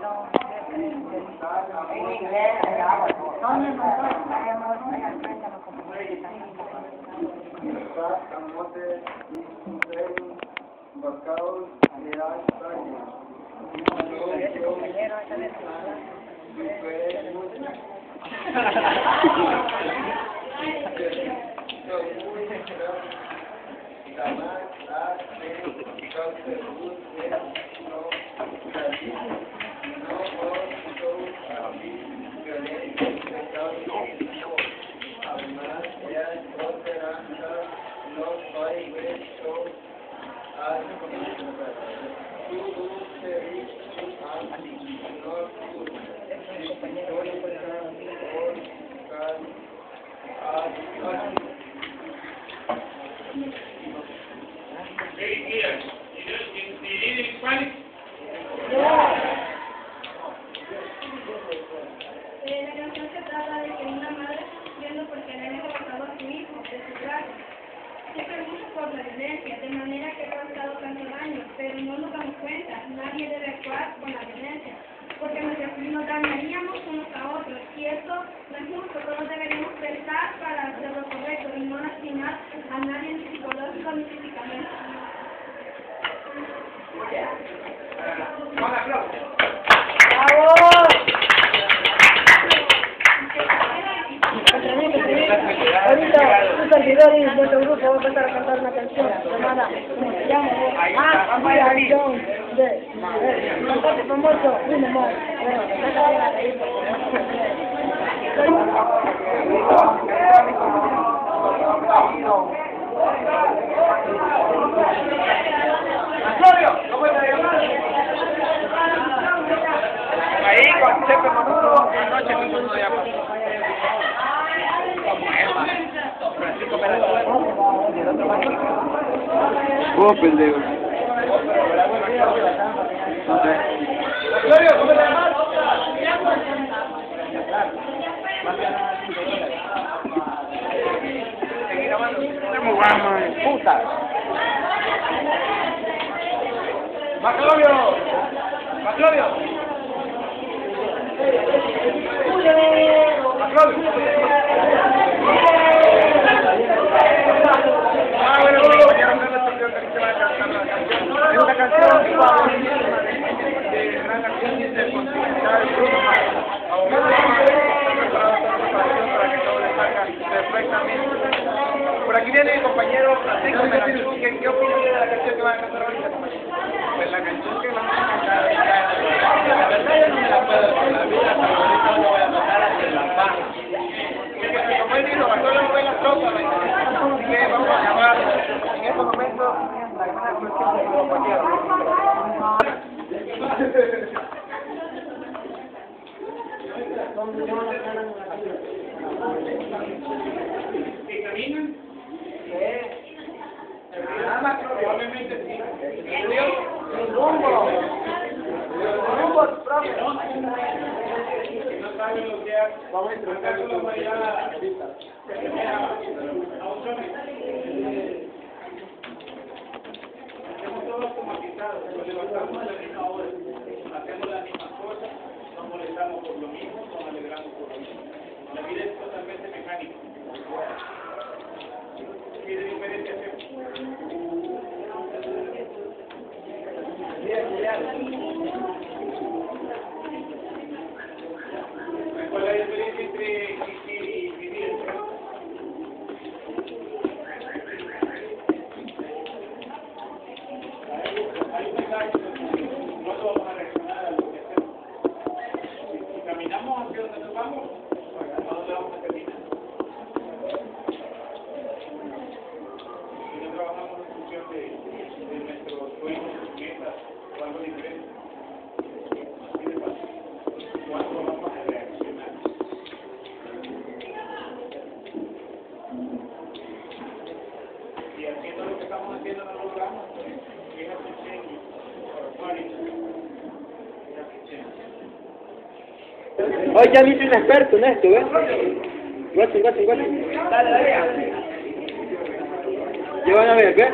salón. En inglés, ¿dónde no estoy? Mejor no me por la violencia, de manera que ha causado tanto daño, pero no nos damos cuenta. Nadie debe actuar con la violencia, porque nos, dañaríamos unos a otros. Y esto no es justo, todos deberíamos pensar para hacer lo correcto y no lastimar a nadie ni psicológico ni físicamente. Ahorita un servidor y va a empezar a cantar una canción llamada ¿cómo se llama? Ah, Mira, John, de de- cantante famoso, te Ahí con Chepe Manudo, una noche ya. Como. Francisco Pérez. Vos, pendejo. Estamos guamos, puta. Maclovio. Maclovio. Maclovio. Ah, bueno, bueno, quiero hacer la canción que se va a cantar la canción. Es una canción famosísima de, de gran artista continental, Bruno Mars. Ahora, he preparado toda la canción para que todo le salga perfectamente. Viene mi compañero Francisco Melanchú. ¿Qué, ¿Qué opina de la canción que van a cantar ahorita, compañero? Pues la canción que van a cantar la verdad yo no me la puedo la vida favorita no voy a tocar hasta la paz. Porque como él dijo, fue la tropa, ¿me entiendes? Así que vamos a llamar en estos momentos la gran actuación de compañero. ¿Que caminan? Nada más probablemente sí. rumbo. Rumbo, profe. Que no saben lo que hace. Vamos a introducir ¿Acaso los vaya ahorita. a un show? Estamos todos automatizados, nos levantamos a la misma hora, hacemos las mismas cosas, nos molestamos por lo mismo, nos alegramos por lo mismo. La vida es totalmente mecánica. ¿Qué diferencia hacemos? ¿Cuál es hacia donde nos vamos, ¿a dónde vamos a terminar? Si no trabajamos en función de, nuestros sueños, metas o algo diferente, así de fácil. ¿Cuándo vamos a reaccionar? Y haciendo lo que estamos haciendo no lo logramos, to change our attitude. We have to change. Hoy ya viste un experto en esto, ¿ves? Guachen, guachen, guachen. Dale, dale. Ya van a ver, ¿qué?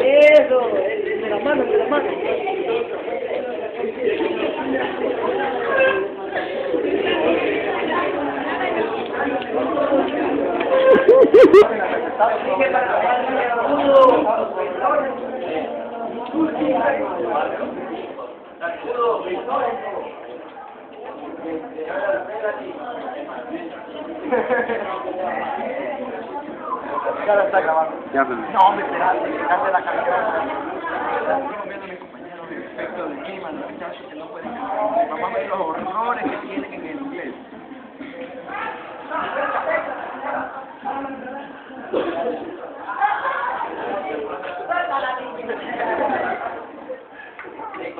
Eso, de la mano. mano, de la mano. Ya la está grabando. Ya, pues. No, hombre, espérate, hace la canción. Estoy viendo a mis compañeros de efecto de clima, los muchachos que no pueden. Vamos a ver los horrores que tienen en el inglés.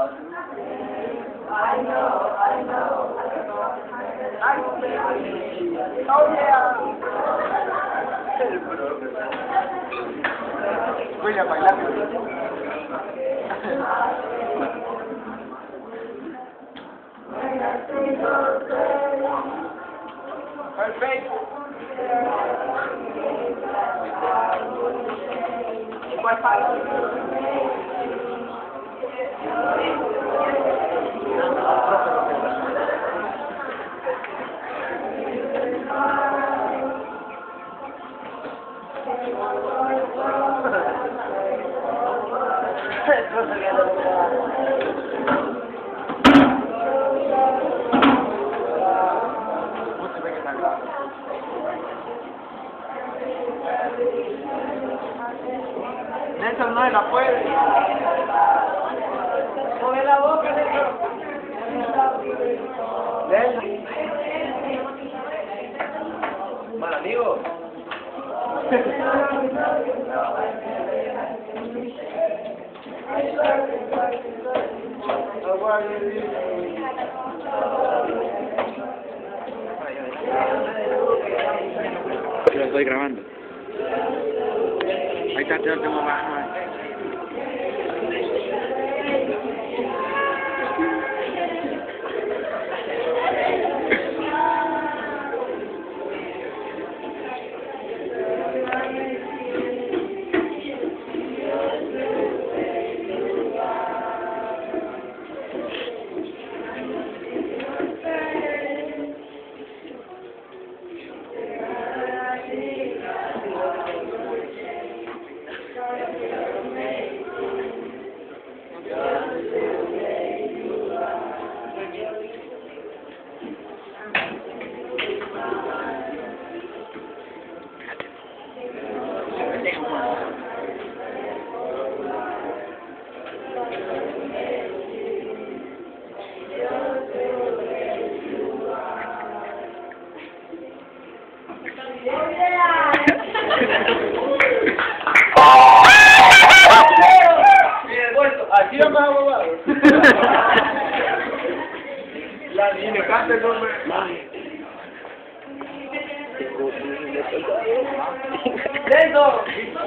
Cantar eso. William bailando. Perfecto. Mucho ve que está grabando. Nelson no la puede. La boca. Mal amigo. Lo estoy grabando. Ahí está, más. Aquí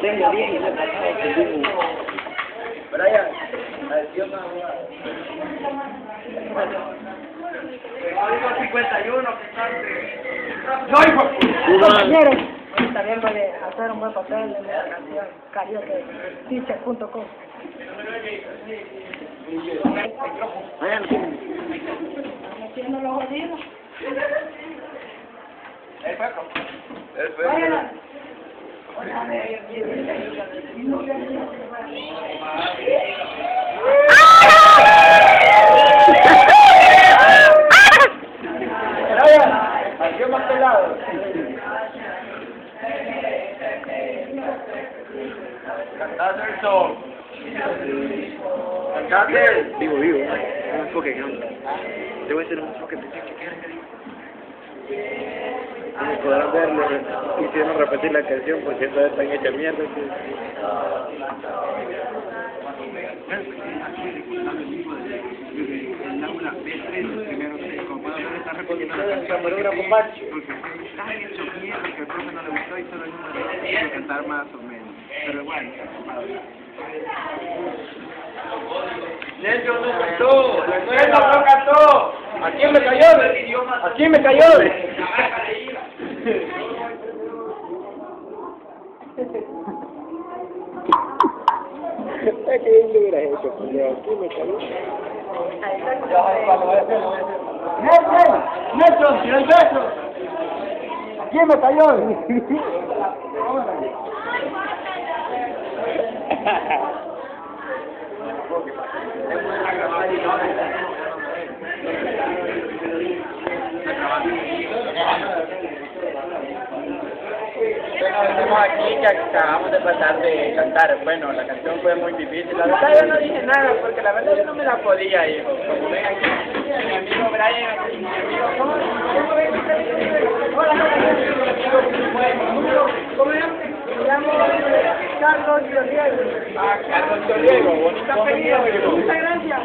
Tengo 10 y me. Brian, aquí vamos a abogado. Código 51, que cante. ¡No, hijo! Compañeros, también puede hacer un buen papel en la canción. Brian, aquí más pelado. Cantate el sol. Cantate. Vivo, vivo. Un enfoque, voy a hacer un enfoque pequeño como podrán ver, le repetir la canción porque entonces están hecha mierda. cantar más o menos, pero igual, Nelson no cantó, Nelson no cantó, aquí me cayó, aquí me cayó. Es que él lo hubiera hecho, pero aquí me cayó. Nelson, Nelson, tira el beso. ¿A quién me cayó? aquí que acabamos de pasar de cantar. Bueno, la canción fue muy difícil. La verdad yo no dije nada porque la verdad yo no me la podía, hijo. Como ven aquí, mi amigo Brian, aquí, mi amigo... ¿Cómo, ven ustedes? Hola, mi amigo, ¿cómo llama? Me llamo Carlos Diego. Ah, Carlos Choriego, bonita apellido. Muchas gracias.